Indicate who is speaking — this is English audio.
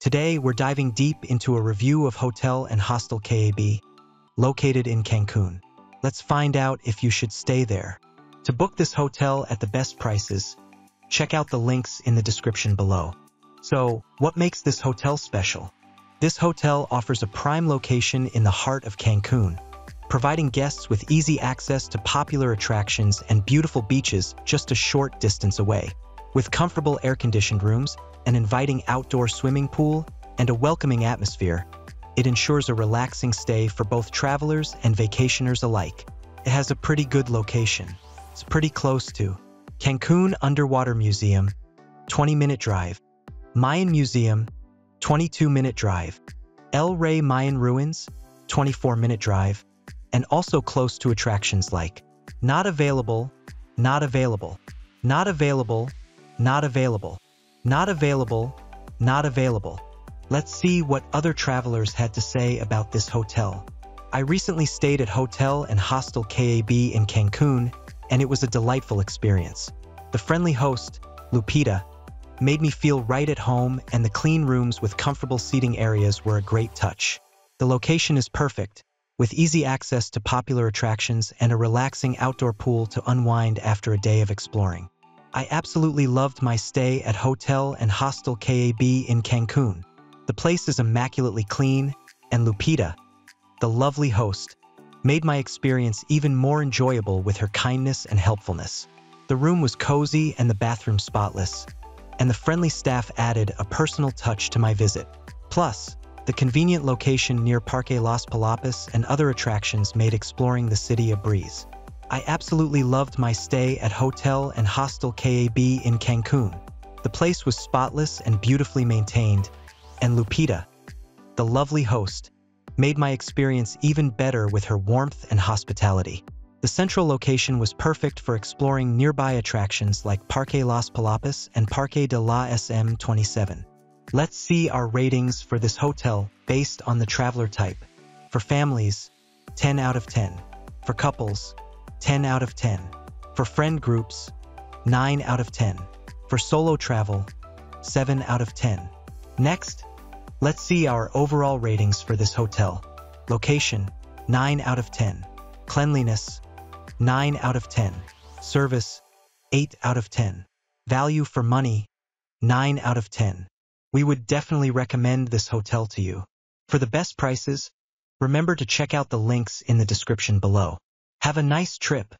Speaker 1: Today, we're diving deep into a review of Hotel and Hostel KAB, located in Cancun. Let's find out if you should stay there. To book this hotel at the best prices, check out the links in the description below. So, what makes this hotel special? This hotel offers a prime location in the heart of Cancun, providing guests with easy access to popular attractions and beautiful beaches just a short distance away. With comfortable air-conditioned rooms, an inviting outdoor swimming pool, and a welcoming atmosphere, it ensures a relaxing stay for both travelers and vacationers alike. It has a pretty good location. It's pretty close to Cancun Underwater Museum, 20-minute drive, Mayan Museum, 22-minute drive, El Rey Mayan Ruins, 24-minute drive, and also close to attractions like not available, not available, not available, not available, not available, not available. Let's see what other travelers had to say about this hotel. I recently stayed at Hotel and Hostel KAB in Cancun, and it was a delightful experience. The friendly host, Lupita, made me feel right at home and the clean rooms with comfortable seating areas were a great touch. The location is perfect, with easy access to popular attractions and a relaxing outdoor pool to unwind after a day of exploring. I absolutely loved my stay at Hotel and Hostel KAB in Cancun. The place is immaculately clean, and Lupita, the lovely host, made my experience even more enjoyable with her kindness and helpfulness. The room was cozy and the bathroom spotless, and the friendly staff added a personal touch to my visit. Plus, the convenient location near Parque Las Palapas and other attractions made exploring the city a breeze. I absolutely loved my stay at Hotel and Hostel KAB in Cancun. The place was spotless and beautifully maintained, and Lupita, the lovely host, made my experience even better with her warmth and hospitality. The central location was perfect for exploring nearby attractions like Parque Las Palapas and Parque de la SM27. Let's see our ratings for this hotel based on the traveler type. For families, 10 out of 10. For couples, 10 out of 10. For friend groups, 9 out of 10. For solo travel, 7 out of 10. Next, let's see our overall ratings for this hotel. Location, 9 out of 10. Cleanliness, 9 out of 10. Service, 8 out of 10. Value for money, 9 out of 10. We would definitely recommend this hotel to you. For the best prices, remember to check out the links in the description below. Have a nice trip.